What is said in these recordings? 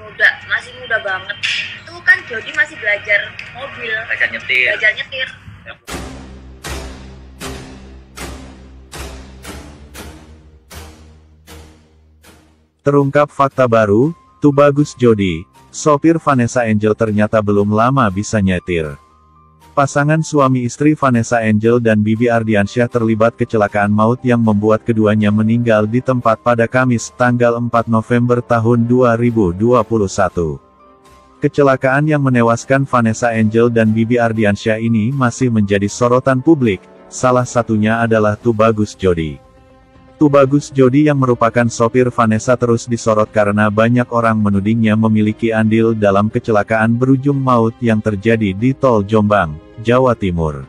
muda, masih muda banget. Itu kan Jody masih belajar mobil, belajar nyetir belajar nyetir. Terungkap fakta baru, Tubagus Jody, sopir Vanessa Angel ternyata belum lama bisa nyetir. Pasangan suami istri Vanessa Angel dan Bibi Ardiansyah terlibat kecelakaan maut yang membuat keduanya meninggal di tempat pada Kamis, tanggal 4 November tahun 2021. Kecelakaan yang menewaskan Vanessa Angel dan Bibi Ardiansyah ini masih menjadi sorotan publik, salah satunya adalah Tubagus Jody. Tubagus Jody yang merupakan sopir Vanessa terus disorot karena banyak orang menudingnya memiliki andil dalam kecelakaan berujung maut yang terjadi di Tol Jombang, Jawa Timur.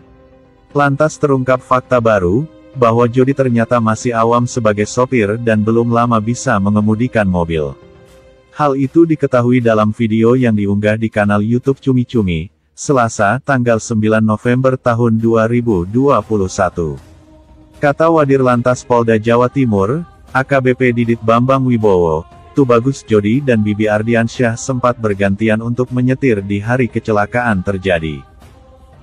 Lantas terungkap fakta baru, bahwa Jody ternyata masih awam sebagai sopir dan belum lama bisa mengemudikan mobil. Hal itu diketahui dalam video yang diunggah di kanal YouTube Cumi Cumi, Selasa, tanggal 9 November tahun 2021. Kata Wadir Lantas Polda Jawa Timur, AKBP Didit Bambang Wibowo, Tubagus Jody dan Bibi Ardiansyah sempat bergantian untuk menyetir di hari kecelakaan terjadi.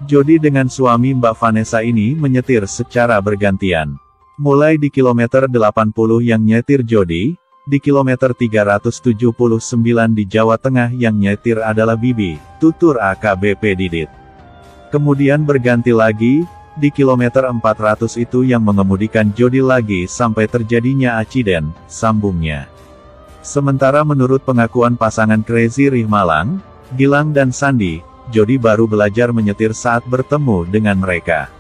Jody dengan suami Mbak Vanessa ini menyetir secara bergantian. Mulai di kilometer 80 yang nyetir Jody, di kilometer 379 di Jawa Tengah yang nyetir adalah Bibi, tutur AKBP Didit. Kemudian berganti lagi, di kilometer 400 itu yang mengemudikan Jody lagi sampai terjadinya aciden, sambungnya. Sementara menurut pengakuan pasangan Crazy Rihmalang, Gilang dan Sandi, Jody baru belajar menyetir saat bertemu dengan mereka.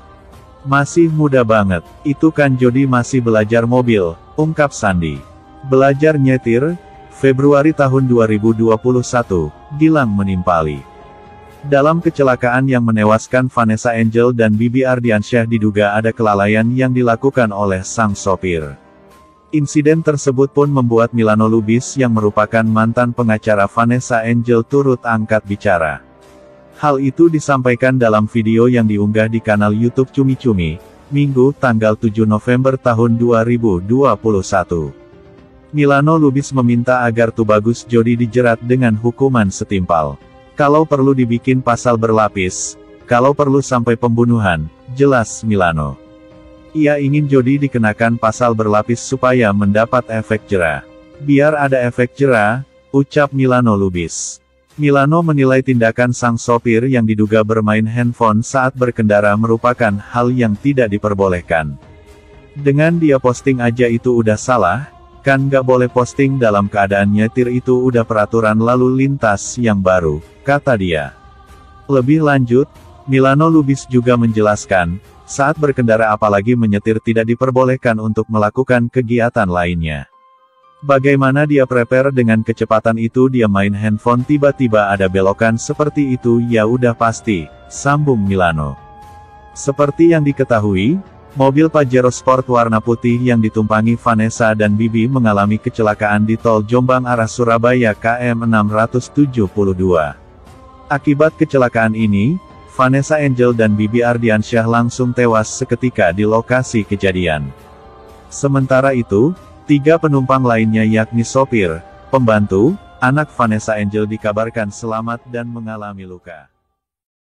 Masih muda banget, itu kan Jody masih belajar mobil, ungkap Sandi. Belajar nyetir, Februari tahun 2021, Gilang menimpali. Dalam kecelakaan yang menewaskan Vanessa Angel dan Bibi Ardiansyah diduga ada kelalaian yang dilakukan oleh sang sopir. Insiden tersebut pun membuat Milano Lubis yang merupakan mantan pengacara Vanessa Angel turut angkat bicara. Hal itu disampaikan dalam video yang diunggah di kanal YouTube Cumi Cumi, Minggu, tanggal 7 November tahun 2021. Milano Lubis meminta agar Tubagus Jody dijerat dengan hukuman setimpal. Kalau perlu dibikin pasal berlapis, kalau perlu sampai pembunuhan, jelas Milano. Ia ingin Jody dikenakan pasal berlapis supaya mendapat efek jerah. Biar ada efek jerah, ucap Milano Lubis. Milano menilai tindakan sang sopir yang diduga bermain handphone saat berkendara merupakan hal yang tidak diperbolehkan. Dengan dia posting aja itu udah salah, kan nggak boleh posting dalam keadaan nyetir itu udah peraturan lalu lintas yang baru, kata dia. Lebih lanjut, Milano Lubis juga menjelaskan, saat berkendara apalagi menyetir tidak diperbolehkan untuk melakukan kegiatan lainnya. Bagaimana dia prepare dengan kecepatan itu dia main handphone tiba-tiba ada belokan seperti itu ya udah pasti, sambung Milano. Seperti yang diketahui, mobil Pajero Sport warna putih yang ditumpangi Vanessa dan Bibi mengalami kecelakaan di tol Jombang arah Surabaya KM 672. Akibat kecelakaan ini, Vanessa Angel dan Bibi Ardiansyah langsung tewas seketika di lokasi kejadian. Sementara itu, tiga penumpang lainnya yakni sopir, pembantu, anak Vanessa Angel dikabarkan selamat dan mengalami luka.